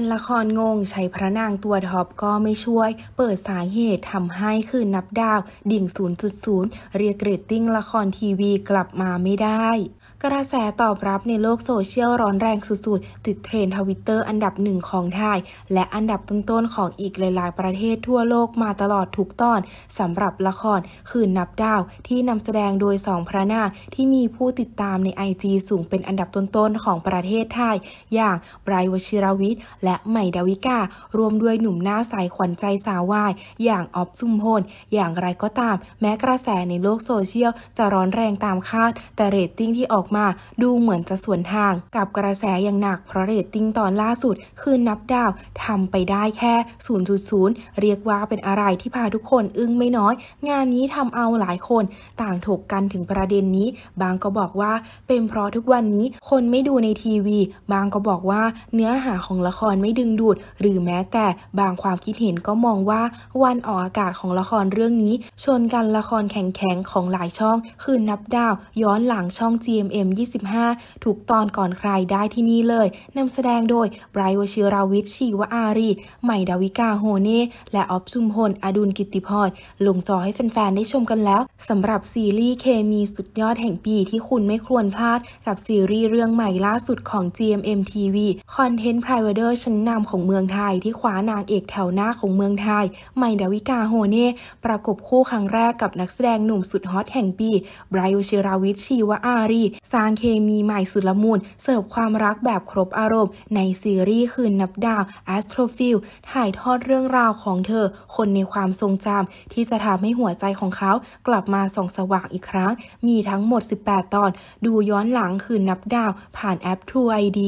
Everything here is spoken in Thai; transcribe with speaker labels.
Speaker 1: แฟนละครงงใช้พระนางตัวท็อปก็ไม่ช่วย เปิดสาเหตุทำให้คืนนับดาว ดิ่ง 0.0 เรียกเรตติ้งละครทีวีกลับมาไม่ได้ กระแสตอบรับในโลกโซเชียลร้อนแรงสุดๆ ติดเทรนทวิตเตอร์อันดับหนึ่งของไทย และอันดับต้นๆของอีกหลายๆ ประเทศทั่วโลกมาตลอดทุกตอนสำหรับละครคืนนับดาวที่นำแสดงโดยสองพระนางที่มีผู้ติดตามใน IG สูงเป็นอันดับต้นๆของประเทศไทย อย่างไบรท์วชิรวิทย์และใหม่ดาวิการ่วมด้วยหนุ่มหน้าใสขวัญใจสาววาย อย่างออฟจุมพลอย่างไรก็ตาม แม้กระแสในโลกโซเชียล จะร้อนแรงตามคาด แต่เรตติ้งที่ออกมาดูเหมือนจะสวนทาง กับกระแสอย่างหนักเพราะเรตติ้งตอนล่าสุด คืนนับดาวทำไปได้แค่ 0.0 เรียกว่าเป็นอะไรที่พาทุกคนอึ้งไม่น้อย งานนี้ทำเอาหลายคน ต่างถกกันถึงประเด็นนี้ บางก็บอกว่าเป็นเพราะทุกวันนี้คนไม่ดูในทีวี บางก็บอกว่าเนื้อหาของละครไม่ดึงดูด หรือแม้แต่บางความคิดเห็นก็มองว่าวันออกอากาศของละครเรื่องนี้ ชนกันละครแข็งๆของหลายช่อง คืนนับดาว ย้อนหลังช่อง GMM 25 ถูกตอนก่อนใครได้ที่นี่เลยนำแสดงโดยไบรท์วชิราวิทย์ชีวอารี ใหม่ดาวิกาโฮเน่และออฟซุมพลอดุลกิติพรลงจอให้แฟนๆได้ชมกันแล้วสำหรับซีรีส์เคมีสุดยอดแห่งปีที่คุณไม่ควรพลาดกับซีรีส์เรื่องใหม่ล่าสุดของ GMM TV คอนนต์ p r i v a t e r ชั้นนำของเมืองไทยที่คว้านางเอกแถวหน้าของเมืองไทยใหม่ดาวิกาโฮเน่ประกบคู่ครั้งแรกกับนักแสดงหนุ่มสุดฮอตแห่งปีไบรท์วชิรวิชญ์ชีวอารีสร้างเคมีใหม่สุดละมุนเสิร์ฟความรักแบบครบอารมณ์ ในซีรีส์คืนนับดาว Astrophil ถ่ายทอดเรื่องราวของเธอ คนในความทรงจำที่จะทำให้หัวใจของเขากลับมาส่องสว่างอีกครั้ง มีทั้งหมด 18 ตอน ดูย้อนหลังคืนนับดาว ผ่านแอป True ID